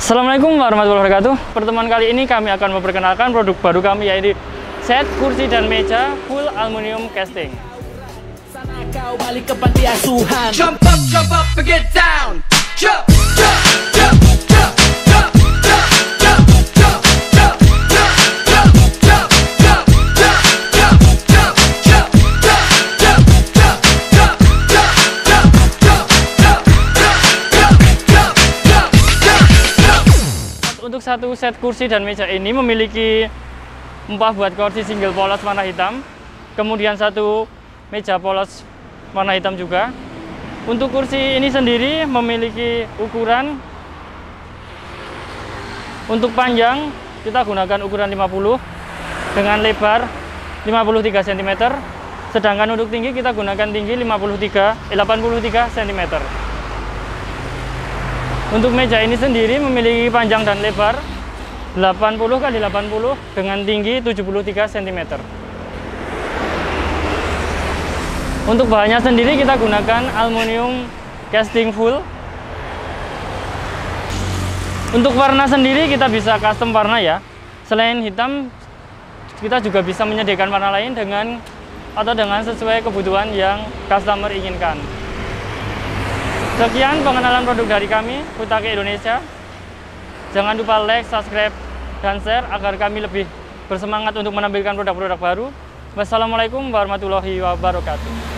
Assalamualaikum warahmatullahi wabarakatuh. Pertemuan kali ini kami akan memperkenalkan produk baru kami yaitu set kursi dan meja full aluminium casting. Jump up, jump up get down. Untuk satu set kursi dan meja ini memiliki empah buat kursi single polos warna hitam, kemudian satu meja polos warna hitam juga. Untuk kursi ini sendiri memiliki ukuran untuk panjang kita gunakan ukuran 50 dengan lebar 53 cm. Sedangkan untuk tinggi kita gunakan tinggi 53 eh, 83 cm. Untuk meja ini sendiri memiliki panjang dan lebar 80 kali 80 dengan tinggi 73 cm. Untuk bahannya sendiri kita gunakan aluminium casting full. Untuk warna sendiri kita bisa custom warna ya. Selain hitam, kita juga bisa menyediakan warna lain dengan atau dengan sesuai kebutuhan yang customer inginkan. Sekian pengenalan produk dari kami, Futake Indonesia. Jangan lupa like, subscribe, dan share agar kami lebih bersemangat untuk menampilkan produk-produk baru. Wassalamualaikum warahmatullahi wabarakatuh.